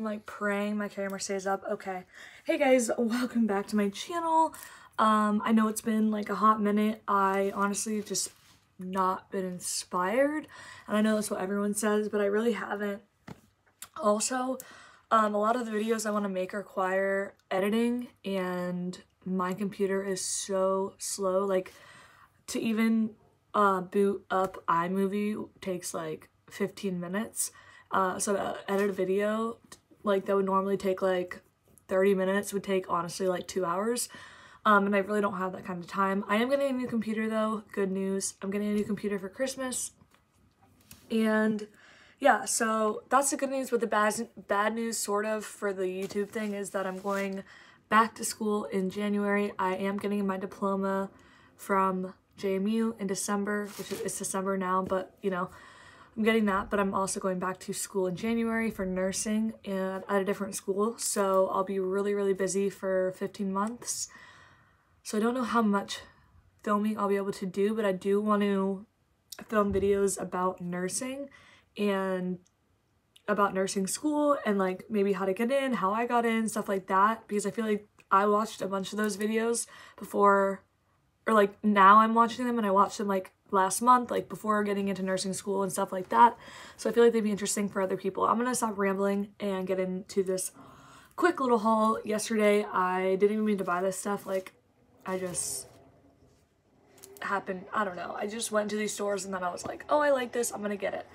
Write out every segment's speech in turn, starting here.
I'm like praying my camera stays up. Okay. Hey guys, welcome back to my channel. Um, I know it's been like a hot minute. I honestly just not been inspired. And I know that's what everyone says, but I really haven't. Also, um, a lot of the videos I want to make require editing and my computer is so slow. Like to even uh, boot up iMovie takes like 15 minutes. Uh, so to edit a video, like that would normally take like 30 minutes, would take honestly like two hours. Um, and I really don't have that kind of time. I am getting a new computer though, good news. I'm getting a new computer for Christmas. And yeah, so that's the good news, but the bad, bad news sort of for the YouTube thing is that I'm going back to school in January. I am getting my diploma from JMU in December, which is December now, but you know, I'm getting that, but I'm also going back to school in January for nursing and at a different school. So I'll be really, really busy for 15 months. So I don't know how much filming I'll be able to do, but I do want to film videos about nursing and about nursing school and like maybe how to get in, how I got in, stuff like that. Because I feel like I watched a bunch of those videos before, or like now I'm watching them and I watched them like last month, like before getting into nursing school and stuff like that. So I feel like they'd be interesting for other people. I'm gonna stop rambling and get into this quick little haul. Yesterday, I didn't even mean to buy this stuff. Like, I just happened, I don't know. I just went to these stores and then I was like, oh, I like this, I'm gonna get it.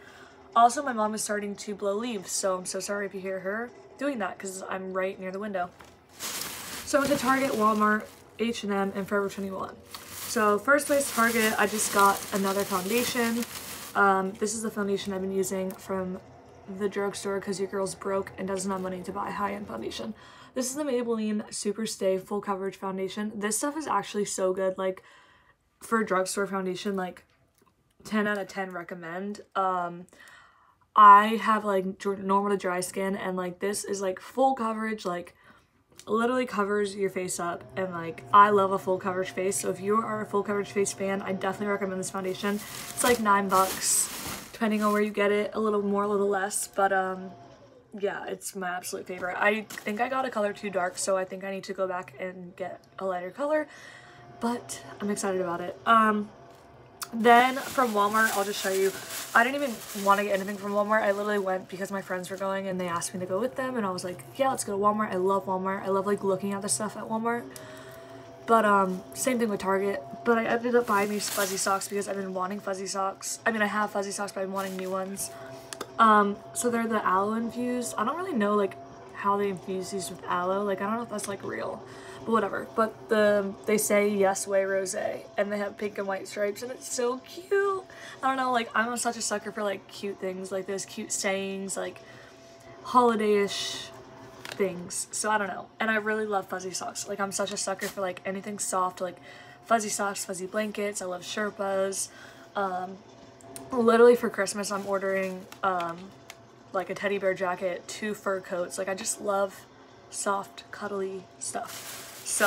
Also, my mom is starting to blow leaves, so I'm so sorry if you hear her doing that because I'm right near the window. So I went to Target, Walmart, H&M, and Forever 21. So first place Target, I just got another foundation. Um, this is the foundation I've been using from the drugstore because your girl's broke and doesn't have money to buy high-end foundation. This is the Maybelline Super Stay Full Coverage Foundation. This stuff is actually so good. Like, for drugstore foundation, like, 10 out of 10 recommend. Um, I have like normal to dry skin and like this is like full coverage like literally covers your face up and like I love a full coverage face so if you are a full coverage face fan I definitely recommend this foundation. It's like nine bucks depending on where you get it a little more a little less but um yeah it's my absolute favorite. I think I got a color too dark so I think I need to go back and get a lighter color but I'm excited about it. Um then from Walmart, I'll just show you. I didn't even want to get anything from Walmart. I literally went because my friends were going and they asked me to go with them. And I was like, yeah, let's go to Walmart. I love Walmart. I love like looking at the stuff at Walmart. But um, same thing with Target. But I ended up buying these fuzzy socks because I've been wanting fuzzy socks. I mean, I have fuzzy socks, but I'm wanting new ones. Um, so they're the aloe infused. I don't really know like how they infuse these with aloe. Like, I don't know if that's like real whatever. But the they say yes way rose and they have pink and white stripes and it's so cute. I don't know, like I'm such a sucker for like cute things like those cute sayings, like holiday-ish things. So I don't know. And I really love fuzzy socks. Like I'm such a sucker for like anything soft, like fuzzy socks, fuzzy blankets. I love Sherpas. Um, literally for Christmas I'm ordering um, like a teddy bear jacket, two fur coats. Like I just love soft, cuddly stuff. So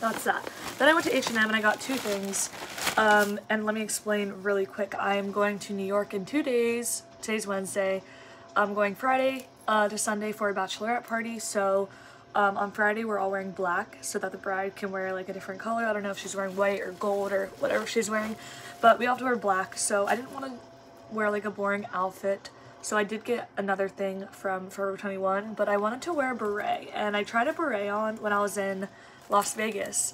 that's that. Then I went to H&M and I got two things. Um, and let me explain really quick. I am going to New York in two days. Today's Wednesday. I'm going Friday uh, to Sunday for a bachelorette party. So um, on Friday we're all wearing black so that the bride can wear like a different color. I don't know if she's wearing white or gold or whatever she's wearing. But we all have to wear black. So I didn't want to wear like a boring outfit. So I did get another thing from Forever 21, but I wanted to wear a beret. And I tried a beret on when I was in Las Vegas.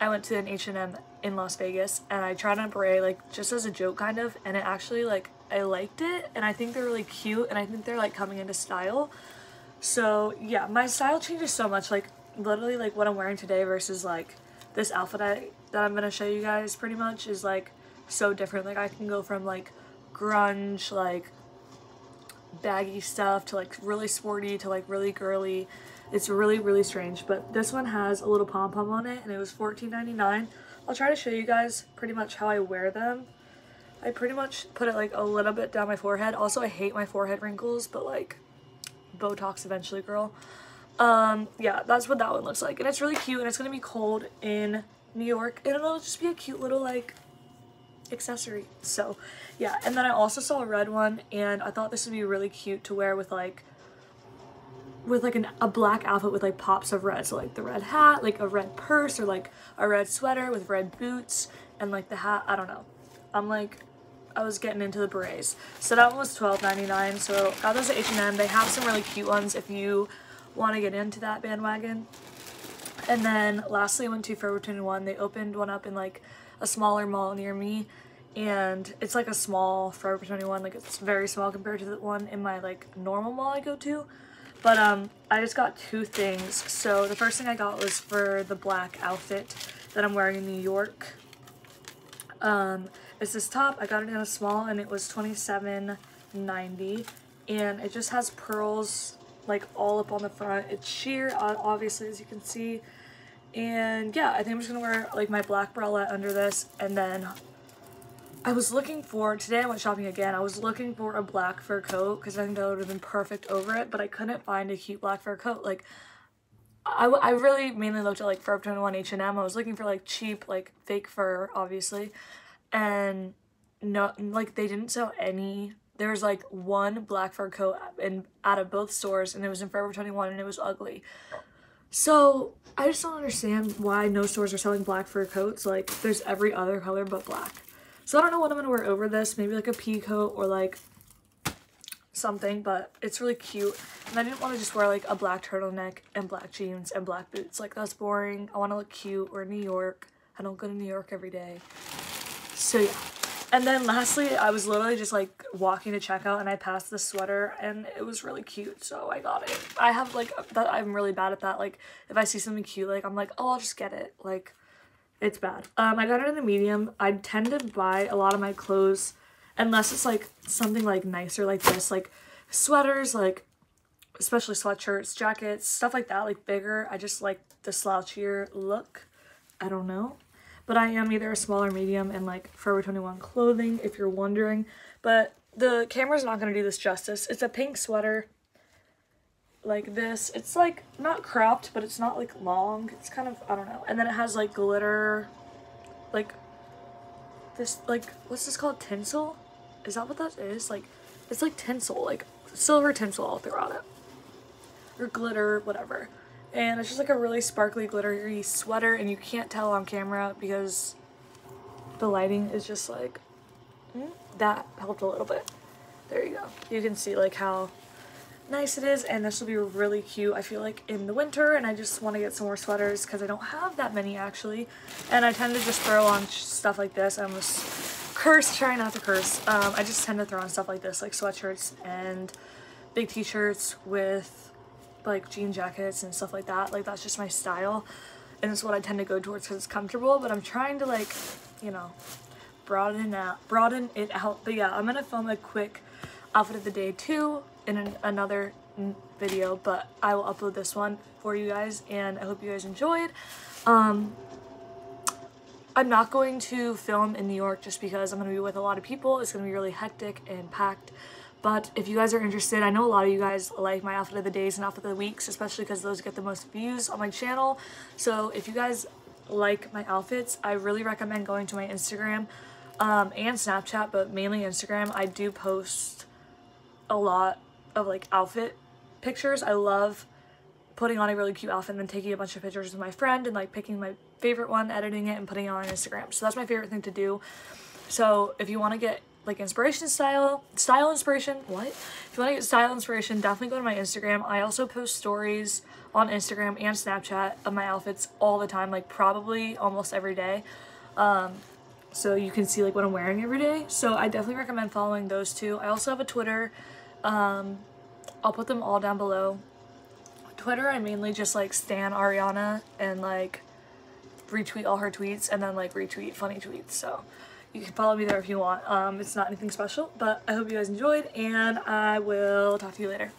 I went to an H&M in Las Vegas and I tried on a beret like just as a joke kind of and it actually like I liked it and I think they're really cute and I think they're like coming into style. So yeah, my style changes so much like literally like what I'm wearing today versus like this outfit I, that I'm gonna show you guys pretty much is like so different. Like I can go from like grunge like baggy stuff to like really sporty to like really girly. It's really, really strange. But this one has a little pom-pom on it and it was $14.99. I'll try to show you guys pretty much how I wear them. I pretty much put it like a little bit down my forehead. Also, I hate my forehead wrinkles, but like Botox eventually, girl. Um, yeah, that's what that one looks like. And it's really cute and it's going to be cold in New York. And it'll just be a cute little like accessory. So yeah, and then I also saw a red one and I thought this would be really cute to wear with like with like an, a black outfit with like pops of red. So like the red hat, like a red purse or like a red sweater with red boots and like the hat. I don't know. I'm like, I was getting into the berets. So that one was $12.99. So got those at H&M. They have some really cute ones if you want to get into that bandwagon. And then lastly, I went to Forever 21. They opened one up in like a smaller mall near me. And it's like a small Forever 21. Like it's very small compared to the one in my like normal mall I go to. But um, I just got two things. So the first thing I got was for the black outfit that I'm wearing in New York. Um, it's this top. I got it in a small and it was $27.90. And it just has pearls like all up on the front. It's sheer, obviously, as you can see. And yeah, I think I'm just to wear like my black bralette under this and then I was looking for, today I went shopping again, I was looking for a black fur coat because I think that would have been perfect over it, but I couldn't find a cute black fur coat. Like, I, I really mainly looked at like Forever 21 H&M. I was looking for like cheap, like fake fur, obviously. And no, like they didn't sell any. There was like one black fur coat in out of both stores and it was in Forever 21 and it was ugly. So I just don't understand why no stores are selling black fur coats. Like there's every other color but black. So I don't know what I'm to wear over this. Maybe like a pea coat or like something, but it's really cute. And I didn't want to just wear like a black turtleneck and black jeans and black boots. Like that's boring. I want to look cute. We're in New York. I don't go to New York every day. So yeah. And then lastly, I was literally just like walking to checkout and I passed the sweater and it was really cute. So I got it. I have like that. I'm really bad at that. Like if I see something cute, like I'm like, oh, I'll just get it. Like it's bad. Um, I got it in the medium. I tend to buy a lot of my clothes unless it's like something like nicer like this, like sweaters, like especially sweatshirts, jackets, stuff like that, like bigger. I just like the slouchier look. I don't know. But I am either a small or medium in like Forever 21 clothing, if you're wondering. But the camera's not going to do this justice. It's a pink sweater like this. It's like not cropped, but it's not like long. It's kind of, I don't know. And then it has like glitter, like this, like, what's this called? Tinsel? Is that what that is? Like, it's like tinsel, like silver tinsel all throughout it. Or glitter, whatever. And it's just like a really sparkly, glittery sweater, and you can't tell on camera because the lighting is just like, mm, that helped a little bit. There you go. You can see like how nice it is and this will be really cute I feel like in the winter and I just want to get some more sweaters because I don't have that many actually and I tend to just throw on stuff like this I almost curse trying not to curse um, I just tend to throw on stuff like this like sweatshirts and big t-shirts with like jean jackets and stuff like that like that's just my style and it's what I tend to go towards because it's comfortable but I'm trying to like you know broaden out broaden it out but yeah I'm gonna film a quick outfit of the day too in an, another video, but I will upload this one for you guys, and I hope you guys enjoyed. Um, I'm not going to film in New York just because I'm going to be with a lot of people. It's going to be really hectic and packed. But if you guys are interested, I know a lot of you guys like my outfit of the days and outfit of the weeks, especially because those get the most views on my channel. So if you guys like my outfits, I really recommend going to my Instagram um, and Snapchat, but mainly Instagram. I do post a lot of like outfit pictures. I love putting on a really cute outfit and then taking a bunch of pictures with my friend and like picking my favorite one, editing it, and putting it on Instagram. So that's my favorite thing to do. So if you want to get like inspiration style, style inspiration, what? If you want to get style inspiration, definitely go to my Instagram. I also post stories on Instagram and Snapchat of my outfits all the time, like probably almost every day. Um, so you can see like what I'm wearing every day. So I definitely recommend following those two. I also have a Twitter um, I'll put them all down below. Twitter, I mainly just like stan Ariana and like retweet all her tweets and then like retweet funny tweets. So you can follow me there if you want. Um, it's not anything special, but I hope you guys enjoyed and I will talk to you later.